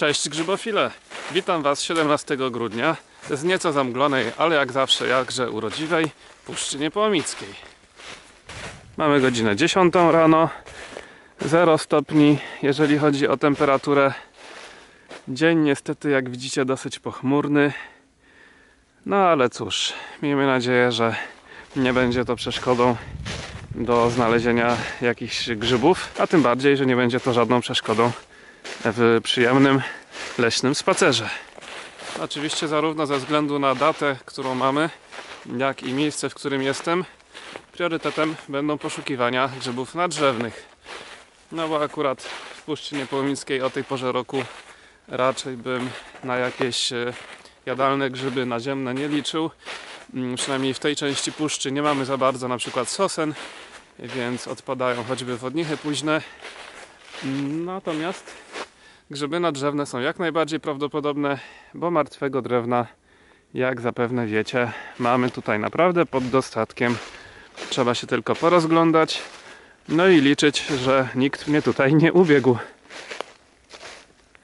Cześć grzybofile! Witam Was 17 grudnia z nieco zamglonej, ale jak zawsze jakże urodziwej Puszczy Niepołomickiej. Mamy godzinę 10 rano, 0 stopni, jeżeli chodzi o temperaturę. Dzień niestety, jak widzicie, dosyć pochmurny. No ale cóż, miejmy nadzieję, że nie będzie to przeszkodą do znalezienia jakichś grzybów, a tym bardziej, że nie będzie to żadną przeszkodą w przyjemnym leśnym spacerze. Oczywiście zarówno ze względu na datę, którą mamy, jak i miejsce, w którym jestem, priorytetem będą poszukiwania grzybów nadrzewnych. No bo akurat w Puszczy Niepołomickiej o tej porze roku raczej bym na jakieś e, jadalne grzyby naziemne nie liczył. Mm, Przynajmniej w tej części puszczy nie mamy za bardzo na przykład sosen, więc odpadają choćby wodnichy późne. Natomiast grzyby nadrzewne są jak najbardziej prawdopodobne, bo martwego drewna, jak zapewne wiecie, mamy tutaj naprawdę pod dostatkiem. Trzeba się tylko porozglądać, no i liczyć, że nikt mnie tutaj nie ubiegł.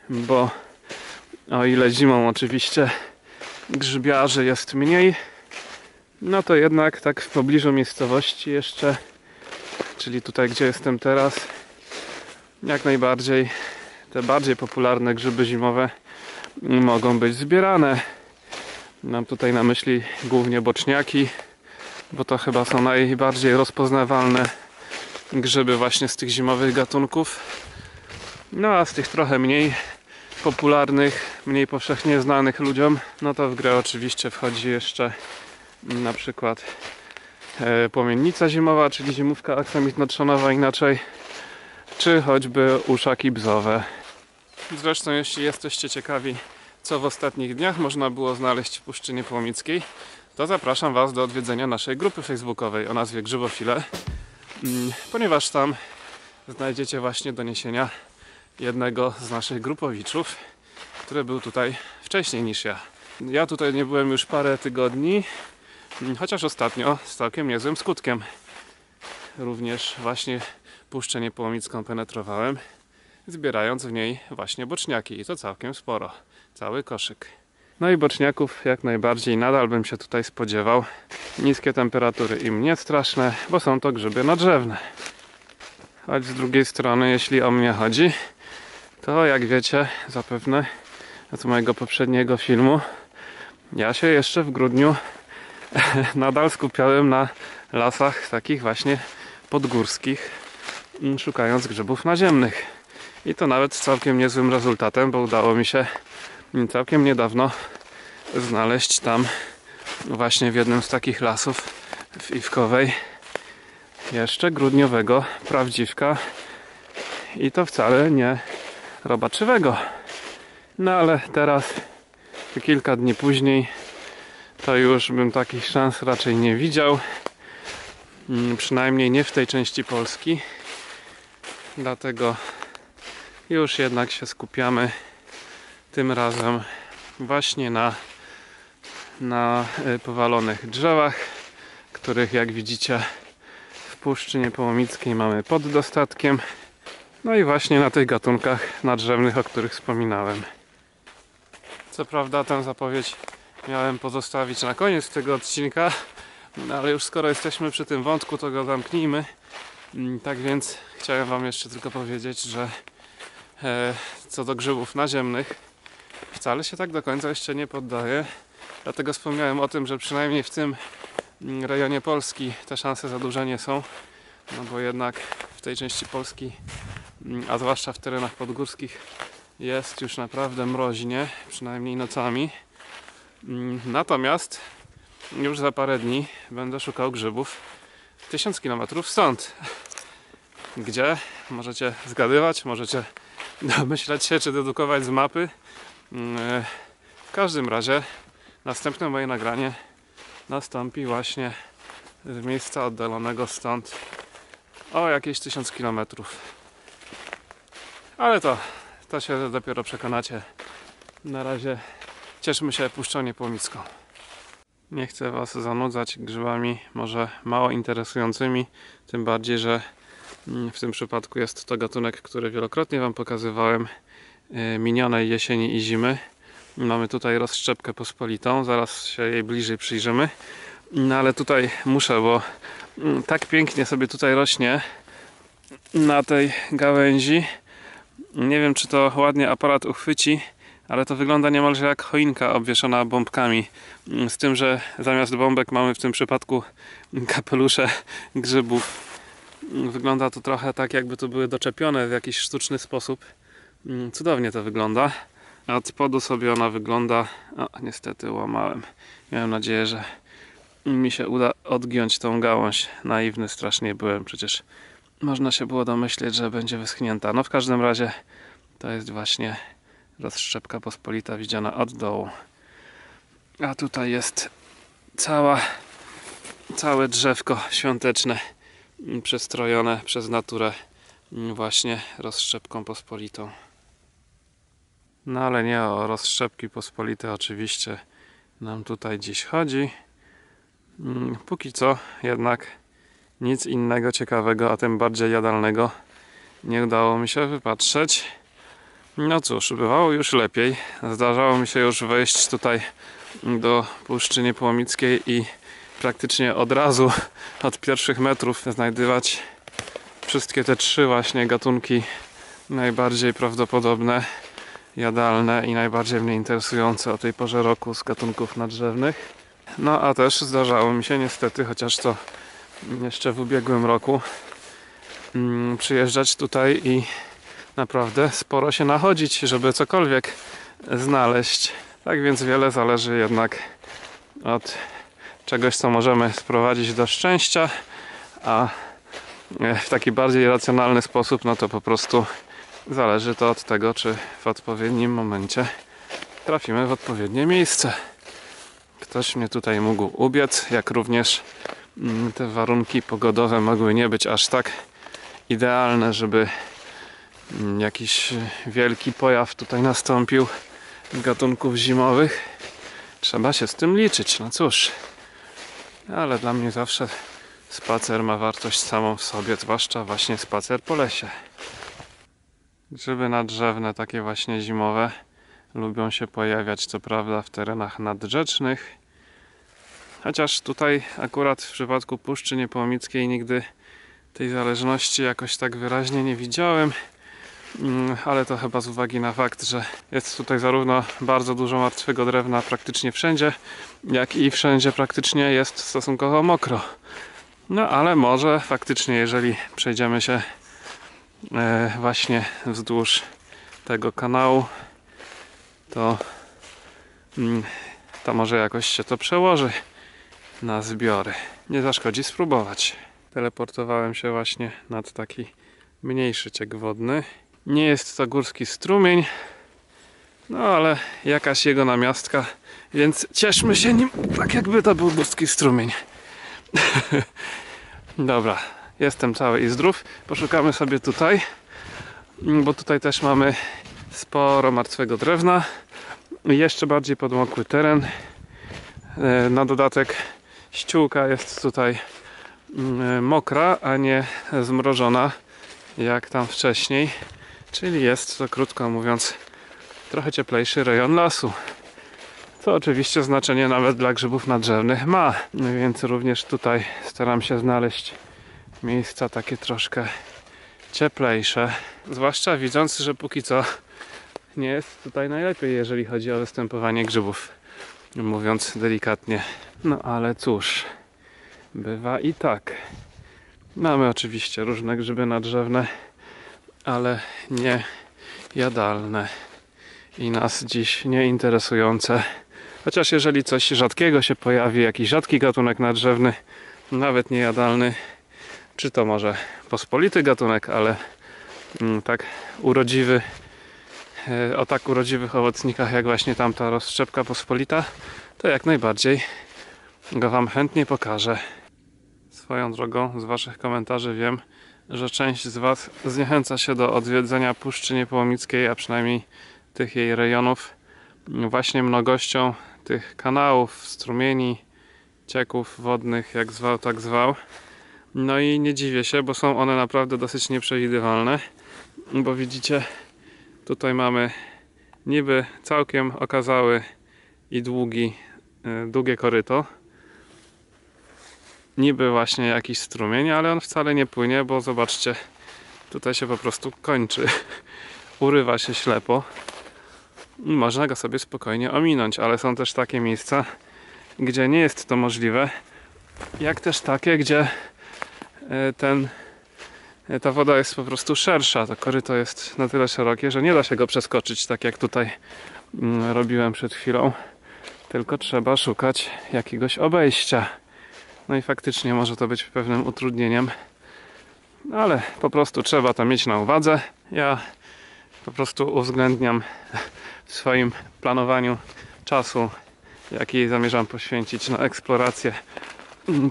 Bo o ile zimą oczywiście grzybiarzy jest mniej, no to jednak tak w pobliżu miejscowości jeszcze, czyli tutaj gdzie jestem teraz, jak najbardziej te bardziej popularne grzyby zimowe mogą być zbierane. Mam tutaj na myśli głównie boczniaki, bo to chyba są najbardziej rozpoznawalne grzyby właśnie z tych zimowych gatunków. No a z tych trochę mniej popularnych, mniej powszechnie znanych ludziom, no to w grę oczywiście wchodzi jeszcze na przykład e, płomiennica zimowa, czyli zimówka aksamitnotrzonowa inaczej, czy choćby uszaki bzowe. Zresztą jeśli jesteście ciekawi, co w ostatnich dniach można było znaleźć w Puszczy Niepołomickiej, to zapraszam Was do odwiedzenia naszej grupy facebookowej o nazwie Grzybofile, mm, ponieważ tam znajdziecie właśnie doniesienia jednego z naszych grupowiczów, który był tutaj wcześniej niż ja. Ja tutaj nie byłem już parę tygodni, mm, chociaż ostatnio z całkiem niezłym skutkiem. Również właśnie Puszczę Niepołomicką penetrowałem, zbierając w niej właśnie boczniaki i to całkiem sporo. Cały koszyk. No i boczniaków jak najbardziej nadal bym się tutaj spodziewał. Niskie temperatury im nie straszne, bo są to grzyby nadrzewne. Choć z drugiej strony, jeśli o mnie chodzi, to jak wiecie, zapewne z mojego poprzedniego filmu, ja się jeszcze w grudniu nadal skupiałem na lasach takich właśnie podgórskich, szukając grzybów naziemnych. I to nawet z całkiem niezłym rezultatem, bo udało mi się całkiem niedawno znaleźć tam właśnie w jednym z takich lasów w Iwkowej jeszcze grudniowego prawdziwka i to wcale nie robaczywego. No ale teraz, kilka dni później, to już bym takich szans raczej nie widział. Mm, Przynajmniej nie w tej części Polski. Dlatego już jednak się skupiamy tym razem właśnie na, na y, powalonych drzewach, których jak widzicie w Puszczy Niepołomickiej mamy pod dostatkiem. No i właśnie na tych gatunkach nadrzewnych, o których wspominałem. Co prawda tę zapowiedź miałem pozostawić na koniec tego odcinka, no ale już skoro jesteśmy przy tym wątku, to go zamknijmy. Mm, Tak więc chciałem Wam jeszcze tylko powiedzieć, że co do grzybów naziemnych, wcale się tak do końca jeszcze nie poddaje. Dlatego wspomniałem o tym, że przynajmniej w tym mm, rejonie Polski te szanse zadłużenia są. No bo jednak w tej części Polski, mm, a zwłaszcza w terenach podgórskich, jest już naprawdę mroźnie, przynajmniej nocami. Mm, Natomiast już za parę dni będę szukał grzybów 1000 km stąd. Gdzie? Możecie zgadywać, możecie domyślać się czy dedukować z mapy. Mm, W każdym razie następne moje nagranie nastąpi właśnie z miejsca oddalonego stąd o jakieś 1000 km. Ale to, to się dopiero przekonacie. Na razie cieszmy się Puszczą Niepołomicką. Nie chcę Was zanudzać grzybami może mało interesującymi, tym bardziej, że w tym przypadku jest to gatunek, który wielokrotnie Wam pokazywałem, y, minionej jesieni i zimy. Mamy tutaj rozszczepkę pospolitą, zaraz się jej bliżej przyjrzymy. No ale tutaj muszę, bo mm, tak pięknie sobie tutaj rośnie na tej gałęzi. Nie wiem, czy to ładnie aparat uchwyci, ale to wygląda niemalże jak choinka obwieszona bombkami. Mm, Z tym, że zamiast bombek mamy w tym przypadku kapelusze grzybów. Wygląda to trochę tak, jakby to były doczepione w jakiś sztuczny sposób. Mm, Cudownie to wygląda. A od spodu sobie ona wygląda. O, niestety łamałem. Miałem nadzieję, że mi się uda odgiąć tą gałąź. Naiwny strasznie byłem, przecież można się było domyśleć, że będzie wyschnięta. No w każdym razie to jest właśnie rozszczepka pospolita widziana od dołu. A tutaj jest cała, całe drzewko świąteczne przestrojone przez naturę mm, właśnie rozszczepką pospolitą. No ale nie o rozszczepki pospolite oczywiście nam tutaj dziś chodzi. Mm, Póki co jednak nic innego ciekawego, a tym bardziej jadalnego nie udało mi się wypatrzeć. No cóż, bywało już lepiej. Zdarzało mi się już wejść tutaj do Puszczy Niepołomickiej i praktycznie od razu, od pierwszych metrów znajdywać wszystkie te trzy właśnie gatunki najbardziej prawdopodobne, jadalne i najbardziej mnie interesujące o tej porze roku z gatunków nadrzewnych. No a też zdarzało mi się niestety, chociaż to jeszcze w ubiegłym roku, mm, przyjeżdżać tutaj i naprawdę sporo się nachodzić, żeby cokolwiek znaleźć. Tak więc wiele zależy jednak od czegoś, co możemy sprowadzić do szczęścia, a e, w taki bardziej racjonalny sposób, no to po prostu zależy to od tego, czy w odpowiednim momencie trafimy w odpowiednie miejsce. Ktoś mnie tutaj mógł ubiec, jak również mm, te warunki pogodowe mogły nie być aż tak idealne, żeby mm, jakiś wielki pojaw tutaj nastąpił gatunków zimowych. Trzeba się z tym liczyć, no cóż. Ale dla mnie zawsze spacer ma wartość samą w sobie, zwłaszcza właśnie spacer po lesie. Grzyby nadrzewne, takie właśnie zimowe, lubią się pojawiać co prawda w terenach nadrzecznych. Chociaż tutaj akurat w przypadku Puszczy Niepołomickiej nigdy tej zależności jakoś tak wyraźnie nie widziałem. Mm, Ale to chyba z uwagi na fakt, że jest tutaj zarówno bardzo dużo martwego drewna praktycznie wszędzie, jak i wszędzie praktycznie jest stosunkowo mokro. No ale może faktycznie, jeżeli przejdziemy się e, właśnie wzdłuż tego kanału, to, mm, to może jakoś się to przełoży na zbiory. Nie zaszkodzi spróbować. Teleportowałem się właśnie nad taki mniejszy ciek wodny. Nie jest to górski strumień, no ale jakaś jego namiastka, więc cieszmy się nim tak jakby to był górski strumień. Dobra, jestem cały i zdrów. Poszukamy sobie tutaj, bo tutaj też mamy sporo martwego drewna. Jeszcze bardziej podmokły teren. E, Na dodatek ściółka jest tutaj mm, mokra, a nie zmrożona jak tam wcześniej. Czyli jest to krótko mówiąc trochę cieplejszy rejon lasu. Co oczywiście znaczenie nawet dla grzybów nadrzewnych ma. Więc również tutaj staram się znaleźć miejsca takie troszkę cieplejsze. Zwłaszcza widząc, że póki co nie jest tutaj najlepiej, jeżeli chodzi o występowanie grzybów. Mówiąc delikatnie. No ale cóż, bywa i tak. Mamy oczywiście różne grzyby nadrzewne, ale nie jadalne i nas dziś nie interesujące. Chociaż jeżeli coś rzadkiego się pojawi, jakiś rzadki gatunek nadrzewny, nawet niejadalny, czy to może pospolity gatunek, ale mm, tak urodziwy, e, o tak urodziwych owocnikach jak właśnie tamta rozszczepka pospolita, to jak najbardziej go Wam chętnie pokażę. Swoją drogą, z Waszych komentarzy wiem, że część z Was zniechęca się do odwiedzenia Puszczy Niepołomickiej, a przynajmniej tych jej rejonów, właśnie mnogością tych kanałów, strumieni, cieków wodnych, jak zwał, tak zwał. No i nie dziwię się, bo są one naprawdę dosyć nieprzewidywalne, bo widzicie, Tutaj mamy niby całkiem okazały i długi, y, długie koryto. Niby właśnie jakiś strumień, ale on wcale nie płynie, bo zobaczcie, tutaj się po prostu kończy. Urywa się ślepo. Można go sobie spokojnie ominąć, ale są też takie miejsca, gdzie nie jest to możliwe, jak też takie, gdzie e, ten, e, ta woda jest po prostu szersza. To koryto jest na tyle szerokie, że nie da się go przeskoczyć, tak jak tutaj mm, robiłem przed chwilą, tylko trzeba szukać jakiegoś obejścia. No i faktycznie może to być pewnym utrudnieniem, ale po prostu trzeba to mieć na uwadze. Ja po prostu uwzględniam w swoim planowaniu czasu, jaki zamierzam poświęcić na eksplorację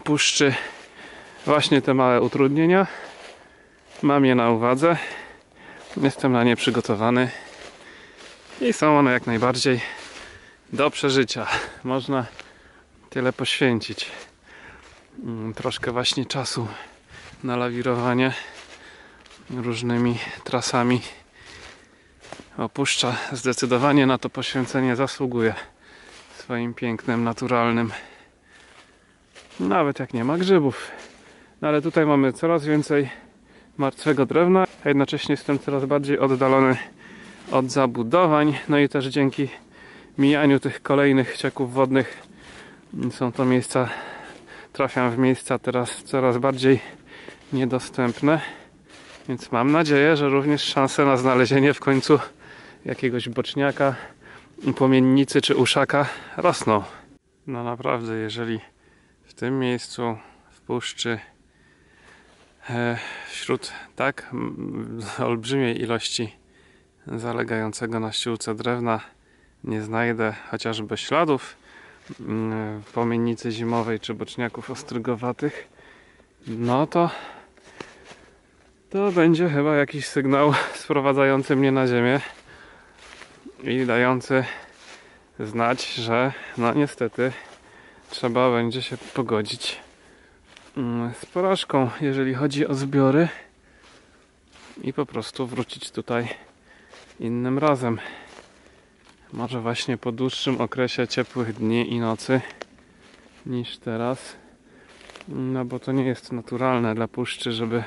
puszczy, właśnie te małe utrudnienia. Mam je na uwadze, jestem na nie przygotowany i są one jak najbardziej do przeżycia. Można tyle poświęcić. Mm, Troszkę właśnie czasu na lawirowanie różnymi trasami opuszcza. Zdecydowanie na to poświęcenie zasługuje swoim pięknem naturalnym. Nawet jak nie ma grzybów. No ale tutaj mamy coraz więcej martwego drewna, a jednocześnie jestem coraz bardziej oddalony od zabudowań. No i też dzięki mijaniu tych kolejnych cieków wodnych są to miejsca, trafiam w miejsca teraz coraz bardziej niedostępne. Więc mam nadzieję, że również szanse na znalezienie w końcu jakiegoś boczniaka, płomiennicy czy uszaka rosną. No naprawdę, jeżeli w tym miejscu w puszczy e, wśród tak olbrzymiej ilości zalegającego na ściółce drewna nie znajdę chociażby śladów płomiennicy zimowej czy boczniaków ostrygowatych, no to to będzie chyba jakiś sygnał sprowadzający mnie na ziemię i dający znać, że no niestety trzeba będzie się pogodzić mm, z porażką, jeżeli chodzi o zbiory i po prostu wrócić tutaj innym razem. Może właśnie po dłuższym okresie ciepłych dni i nocy niż teraz. No bo to nie jest naturalne dla puszczy, żeby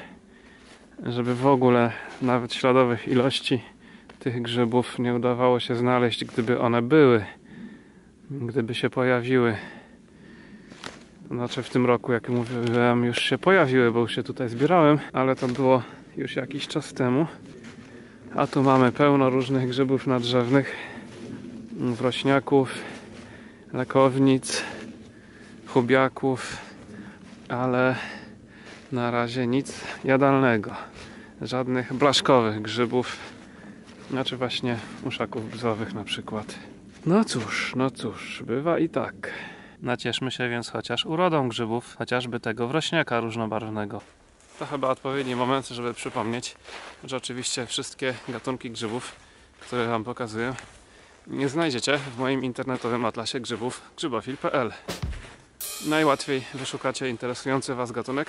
żeby w ogóle nawet śladowych ilości tych grzybów nie udawało się znaleźć, gdyby one były, gdyby się pojawiły. Znaczy w tym roku, jak mówiłem, już się pojawiły, bo już się tutaj zbierałem, ale to było już jakiś czas temu. A tu mamy pełno różnych grzybów nadrzewnych, wrośniaków, lekownic, chubiaków, ale na razie nic jadalnego. Żadnych blaszkowych grzybów. Znaczy właśnie uszaków brzowych na przykład. No cóż, no cóż, bywa i tak. Nacieszmy się więc chociaż urodą grzybów, chociażby tego wrośniaka różnobarwnego. To chyba odpowiedni moment, żeby przypomnieć, że oczywiście wszystkie gatunki grzybów, które Wam pokazuję, nie znajdziecie w moim internetowym atlasie grzybów grzybofil.pl. Najłatwiej wyszukacie interesujący Was gatunek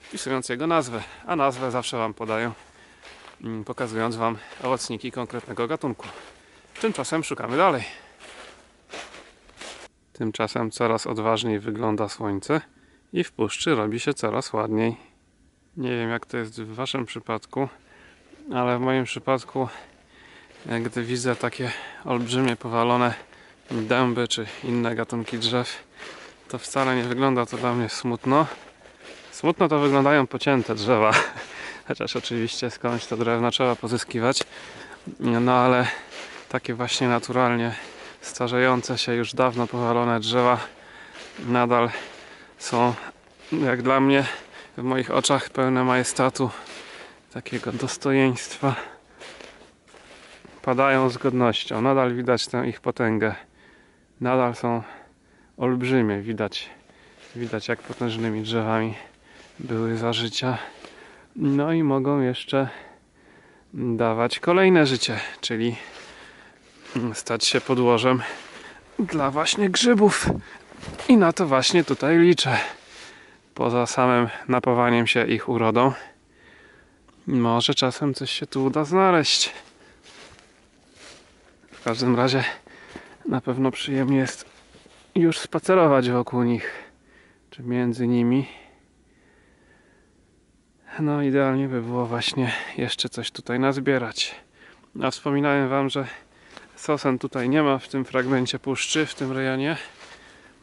wpisując jego nazwę, a nazwę zawsze Wam podaję, mm, pokazując Wam owocniki konkretnego gatunku. Tymczasem szukamy dalej. Tymczasem coraz odważniej wygląda słońce i w puszczy robi się coraz ładniej. Nie wiem jak to jest w Waszym przypadku, ale w moim przypadku, gdy widzę takie olbrzymie, powalone dęby czy inne gatunki drzew, to wcale nie wygląda to dla mnie smutno, Smutno to wyglądają pocięte drzewa, chociaż oczywiście skądś to drewno trzeba pozyskiwać. No ale takie właśnie naturalnie starzejące się już dawno powalone drzewa nadal są jak dla mnie w moich oczach pełne majestatu takiego dostojeństwa padają z godnością nadal widać tę ich potęgę nadal są olbrzymie widać widać jak potężnymi drzewami były za życia. No i mogą jeszcze dawać kolejne życie, czyli stać się podłożem dla właśnie grzybów. I na to właśnie tutaj liczę. Poza samym napawaniem się ich urodą, może czasem coś się tu uda znaleźć. każdym razie na pewno przyjemnie jest już spacerować wokół nich, czy między nimi. No idealnie by było właśnie jeszcze coś tutaj nazbierać. A wspominałem Wam, że sosen tutaj nie ma w tym fragmencie puszczy, w tym rejonie.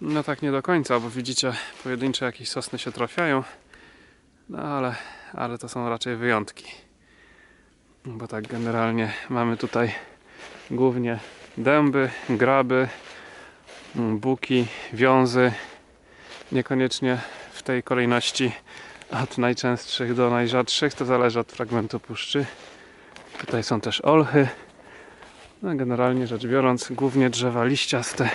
No tak nie do końca, bo widzicie pojedyncze jakieś sosny się trafiają. No ale, ale to są raczej wyjątki. Bo tak generalnie mamy tutaj głównie dęby, graby, buki, wiązy. Niekoniecznie w tej kolejności od najczęstszych do najrzadszych, to zależy od fragmentu puszczy. Tutaj są też olchy. No, generalnie rzecz biorąc, głównie drzewa liściaste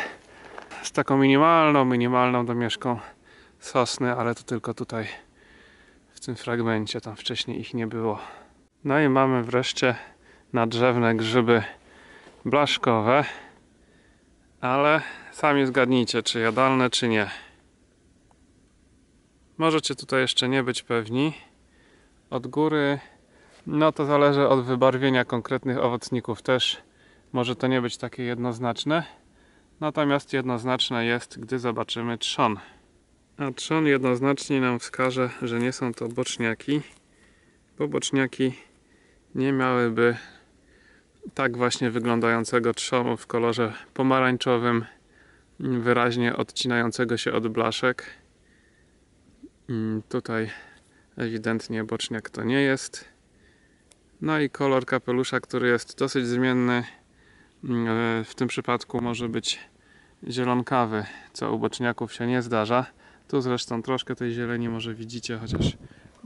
z taką minimalną, minimalną domieszką sosny, ale to tylko tutaj w tym fragmencie, tam wcześniej ich nie było. No i mamy wreszcie nadrzewne grzyby blaszkowe, ale sami zgadnijcie, czy jadalne, czy nie. Możecie tutaj jeszcze nie być pewni. Od góry, no to zależy od wybarwienia konkretnych owocników też. Może to nie być takie jednoznaczne. Natomiast jednoznaczne jest, gdy zobaczymy trzon. A trzon jednoznacznie nam wskaże, że nie są to boczniaki, bo boczniaki nie miałyby tak właśnie wyglądającego trzonu w kolorze pomarańczowym, wyraźnie odcinającego się od blaszek. Mm, tutaj ewidentnie boczniak to nie jest. No i kolor kapelusza, który jest dosyć zmienny. Mm, e, w tym przypadku może być zielonkawy, co u boczniaków się nie zdarza. Tu zresztą troszkę tej zieleni może widzicie, chociaż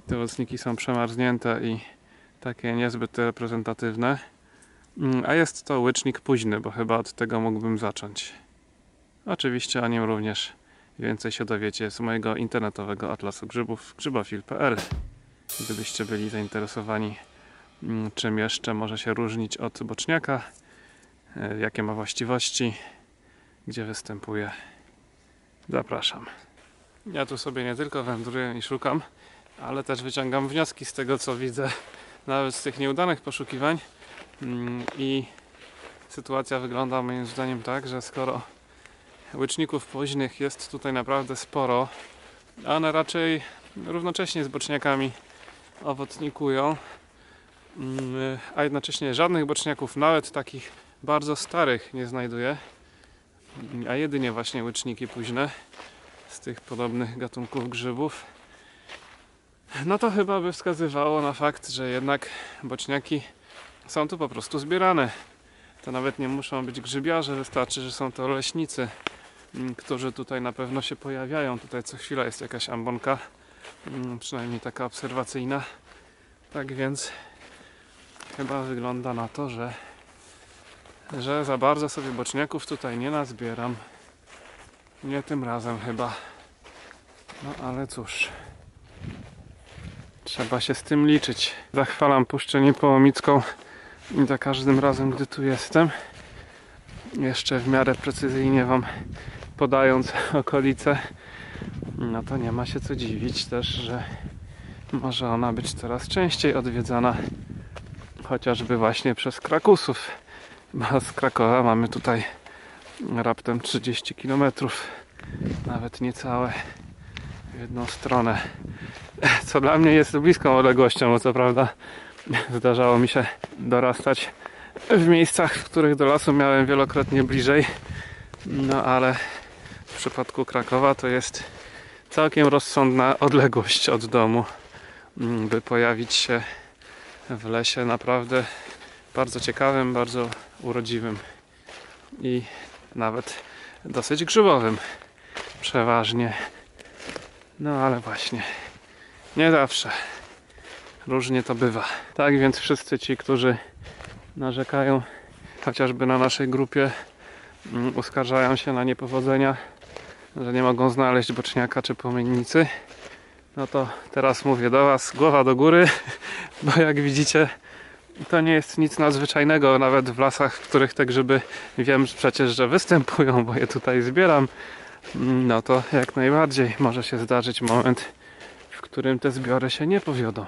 te owocniki są przemarznięte i takie niezbyt reprezentatywne. Mm, a jest to łycznik późny, bo chyba od tego mógłbym zacząć. Oczywiście o nim również więcej się dowiecie z mojego internetowego atlasu grzybów grzybofil.pl Gdybyście byli zainteresowani mm, czym jeszcze może się różnić od boczniaka, e, jakie ma właściwości, gdzie występuje. Zapraszam. Ja tu sobie nie tylko wędruję i szukam, ale też wyciągam wnioski z tego co widzę, nawet z tych nieudanych poszukiwań. Mm, I sytuacja wygląda moim zdaniem tak, że skoro łyczników późnych jest tutaj naprawdę sporo, one raczej równocześnie z boczniakami owocnikują, mm, a jednocześnie żadnych boczniaków, nawet takich bardzo starych nie znajduję, a jedynie właśnie łyczniki późne z tych podobnych gatunków grzybów. No to chyba by wskazywało na fakt, że jednak boczniaki są tu po prostu zbierane. To nawet nie muszą być grzybiarze, wystarczy, że są to leśnicy, mm, którzy tutaj na pewno się pojawiają. Tutaj co chwila jest jakaś ambonka, mm, przynajmniej taka obserwacyjna. Tak więc chyba wygląda na to, że, że za bardzo sobie boczniaków tutaj nie nazbieram. Nie tym razem chyba. No ale cóż. Trzeba się z tym liczyć. Zachwalam Puszczę Niepołomicką i za każdym razem, gdy tu jestem, jeszcze w miarę precyzyjnie Wam podając okolice, no to nie ma się co dziwić też, że może ona być coraz częściej odwiedzana chociażby właśnie przez Krakusów bo z Krakowa mamy tutaj raptem 30 km nawet niecałe w jedną stronę co dla mnie jest bliską odległością, bo co prawda zdarzało mi się dorastać w miejscach, w których do lasu miałem wielokrotnie bliżej. No ale przypadku Krakowa to jest całkiem rozsądna odległość od domu, mm, by pojawić się w lesie naprawdę bardzo ciekawym, bardzo urodziwym i nawet dosyć grzybowym przeważnie. No ale właśnie, nie zawsze. Różnie to bywa. Tak więc wszyscy ci, którzy narzekają chociażby na naszej grupie, mm, uskarżają się na niepowodzenia, że nie mogą znaleźć boczniaka czy płomiennicy. No to teraz mówię do Was, głowa do góry, bo jak widzicie, to nie jest nic nadzwyczajnego, nawet w lasach, w których te grzyby wiem przecież, że występują, bo je tutaj zbieram. No to jak najbardziej może się zdarzyć moment, w którym te zbiory się nie powiodą.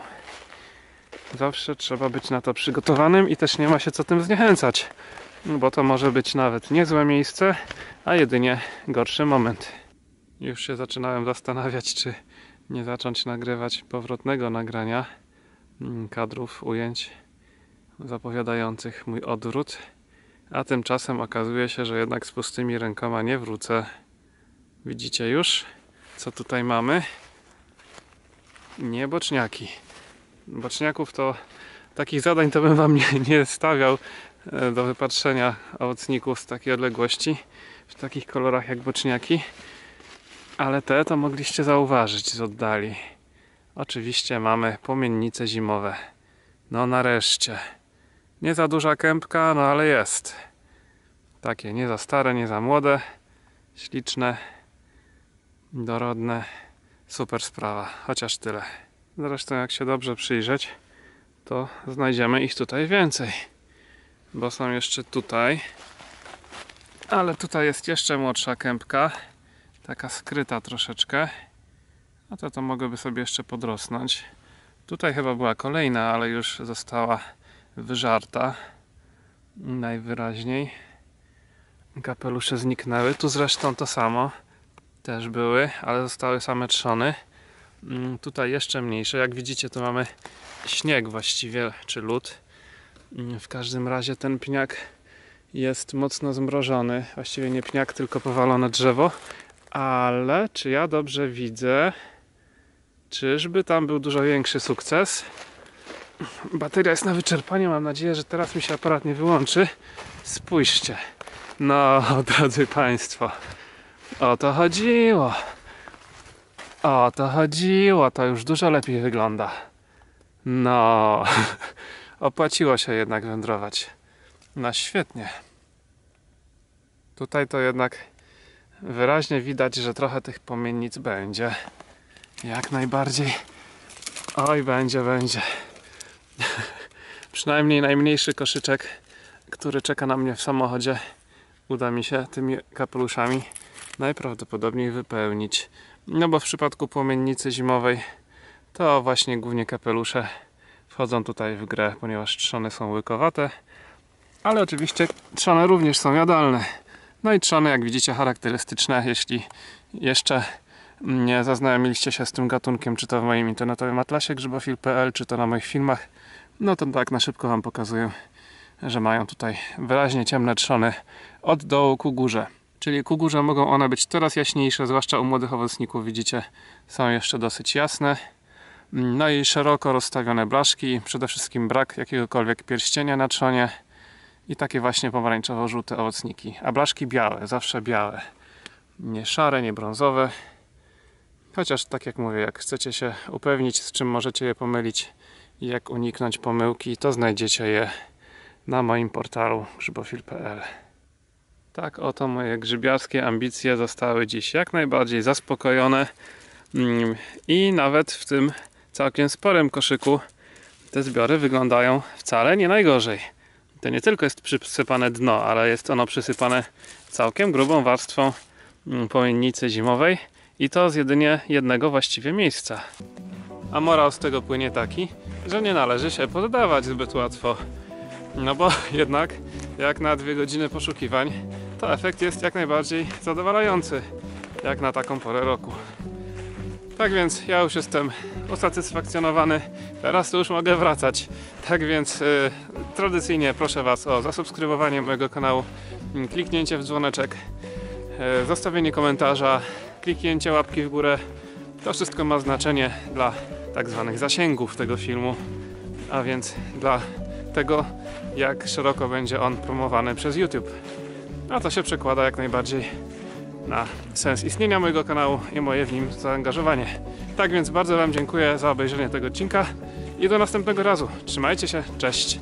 Zawsze trzeba być na to przygotowanym i też nie ma się co tym zniechęcać. No bo to może być nawet niezłe miejsce, a jedynie gorszy moment. Już się zaczynałem zastanawiać, czy nie zacząć nagrywać powrotnego nagrania mm, kadrów, ujęć zapowiadających mój odwrót. A tymczasem okazuje się, że jednak z pustymi rękoma nie wrócę. Widzicie już, co tutaj mamy? Nie boczniaki. Boczniaków to takich zadań to bym wam nie, nie stawiał do wypatrzenia owocników z takiej odległości w takich kolorach jak boczniaki. Ale te to mogliście zauważyć z oddali. Oczywiście mamy płomiennice zimowe. No nareszcie. Nie za duża kępka, no ale jest. Takie nie za stare, nie za młode. Śliczne. Dorodne. Super sprawa, chociaż tyle. Zresztą jak się dobrze przyjrzeć to znajdziemy ich tutaj więcej. Bo są jeszcze tutaj. Ale tutaj jest jeszcze młodsza kępka. Taka skryta troszeczkę. A to to mogłyby sobie jeszcze podrosnąć. Tutaj chyba była kolejna, ale już została wyżarta. Najwyraźniej. Kapelusze zniknęły. Tu zresztą to samo. Też były, ale zostały same trzony. Mm, tutaj jeszcze mniejsze. Jak widzicie, tu mamy śnieg właściwie, czy lód. W każdym razie ten pniak jest mocno zmrożony. Właściwie nie pniak, tylko powalone drzewo. Ale czy ja dobrze widzę? Czyżby tam był dużo większy sukces? Bateria jest na wyczerpaniu. Mam nadzieję, że teraz mi się aparat nie wyłączy. Spójrzcie. No, drodzy Państwo. O to chodziło. O to chodziło. To już dużo lepiej wygląda. No, opłaciło się jednak wędrować. No świetnie. Tutaj to jednak wyraźnie widać, że trochę tych pomiennic będzie. Jak najbardziej. Oj, będzie, będzie. Przynajmniej najmniejszy koszyczek, który czeka na mnie w samochodzie, uda mi się tymi kapeluszami najprawdopodobniej wypełnić. No bo w przypadku płomiennicy zimowej to właśnie głównie kapelusze wchodzą tutaj w grę, ponieważ trzony są łykowate, ale oczywiście trzony również są jadalne. No i trzony, jak widzicie, charakterystyczne, jeśli jeszcze nie zaznajomiliście się z tym gatunkiem, czy to w moim internetowym atlasie grzybofil.pl, czy to na moich filmach, no to tak na szybko Wam pokazuję, że mają tutaj wyraźnie ciemne trzony od dołu ku górze. Czyli ku górze mogą one być coraz jaśniejsze, zwłaszcza u młodych owocników, widzicie, są jeszcze dosyć jasne. No i szeroko rozstawione blaszki, przede wszystkim brak jakiegokolwiek pierścienia na trzonie i takie właśnie pomarańczowo-żółte owocniki. A blaszki białe, zawsze białe. Nie szare, nie brązowe. Chociaż tak jak mówię, jak chcecie się upewnić z czym możecie je pomylić i jak uniknąć pomyłki, to znajdziecie je na moim portalu grzybofil.pl Tak oto moje grzybiarskie ambicje zostały dziś jak najbardziej zaspokojone mm, i nawet w tym całkiem sporym koszyku te zbiory wyglądają wcale nie najgorzej. To nie tylko jest przysypane dno, ale jest ono przysypane całkiem grubą warstwą mm, płomiennicy zimowej i to z jedynie jednego właściwie miejsca. A morał z tego płynie taki, że nie należy się poddawać zbyt łatwo. No bo jednak jak na dwie godziny poszukiwań, to efekt jest jak najbardziej zadowalający, jak na taką porę roku. Tak więc ja już jestem usatysfakcjonowany. Teraz to już mogę wracać. Tak więc y, tradycyjnie proszę Was o zasubskrybowanie mojego kanału, mm, kliknięcie w dzwoneczek, y, zostawienie komentarza, kliknięcie łapki w górę. To wszystko ma znaczenie dla tak zwanych zasięgów tego filmu, a więc dla tego, jak szeroko będzie on promowany przez YouTube. A to się przekłada jak najbardziej na sens istnienia mojego kanału i moje w nim zaangażowanie. Tak więc bardzo Wam dziękuję za obejrzenie tego odcinka i do następnego razu. Trzymajcie się, cześć!